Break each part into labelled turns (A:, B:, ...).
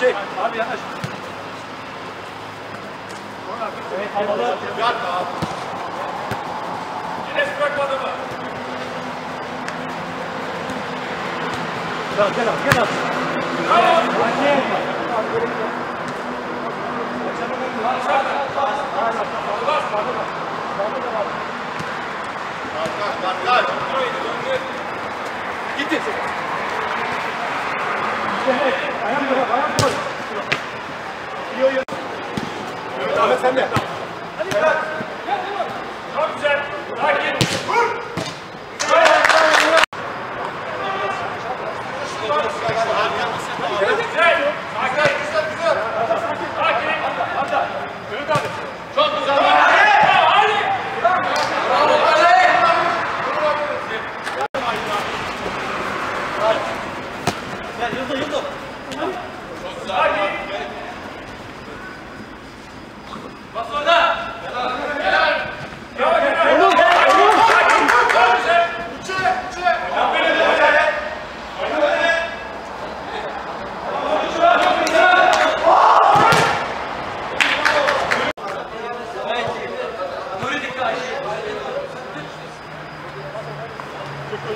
A: şey. Abi yanaş. Evet, havalı.
B: Enes bırakmadı mı?
A: Gel gel abi gel abi.
B: Bravo.
A: Gitti. Ayak koy, ayak koy. Yo yo. Evet Ahmet sen de.
B: Çok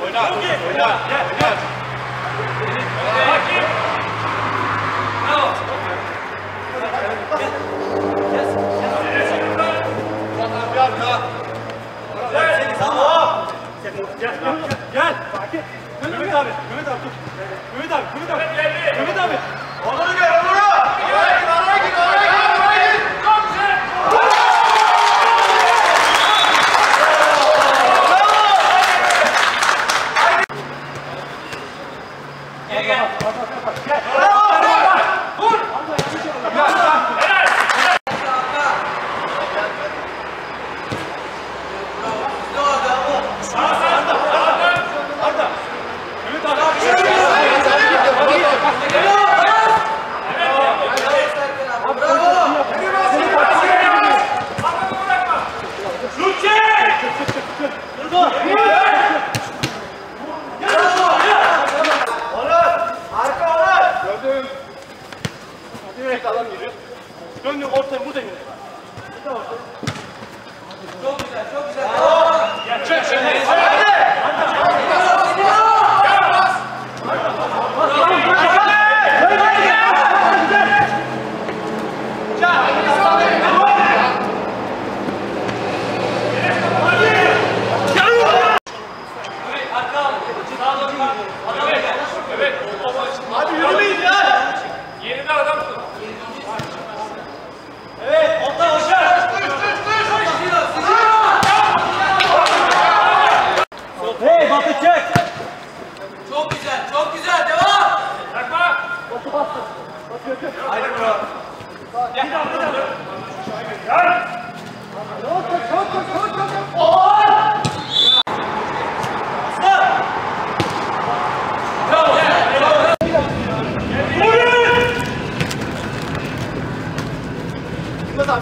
B: Oyna.
A: Oyna. Gel gel.
B: Sakin. Bravo.
A: Gel gel gel. Gel. Sakin. Mehmet abi. Mehmet abi dur. Mehmet abi. Mehmet abi.
B: Geldi.
A: Mehmet abi.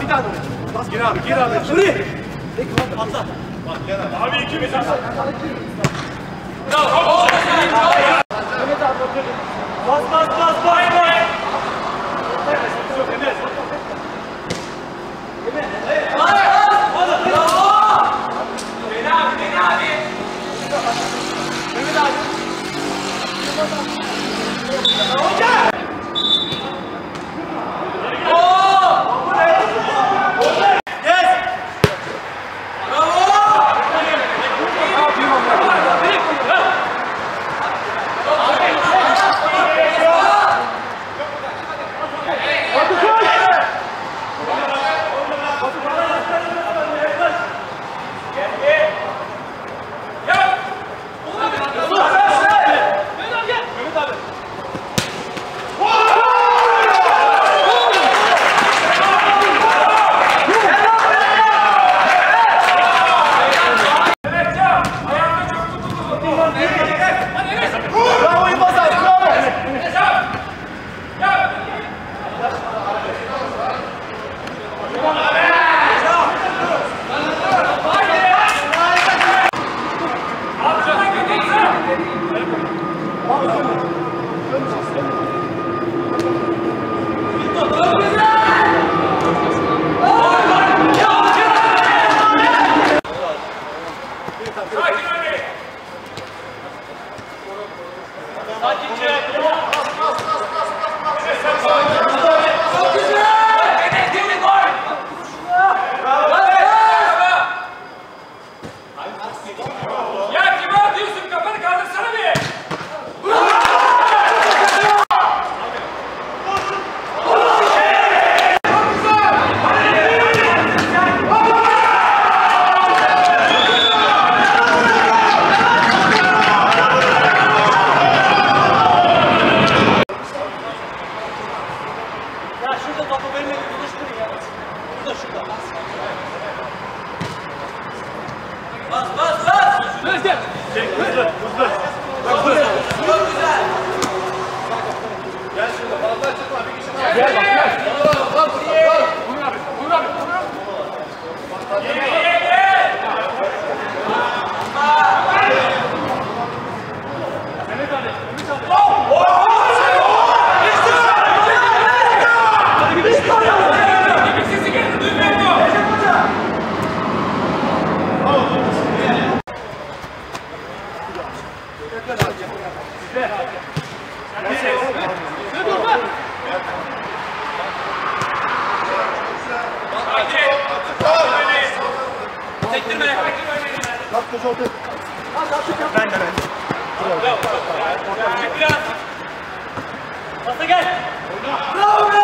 A: Bir daha dön. Gir abi, gir abi. Şuraya. Atla.
B: Abi ikimiz.
A: Bas bas bas bas bas. Ben de ben.
C: Bravo be!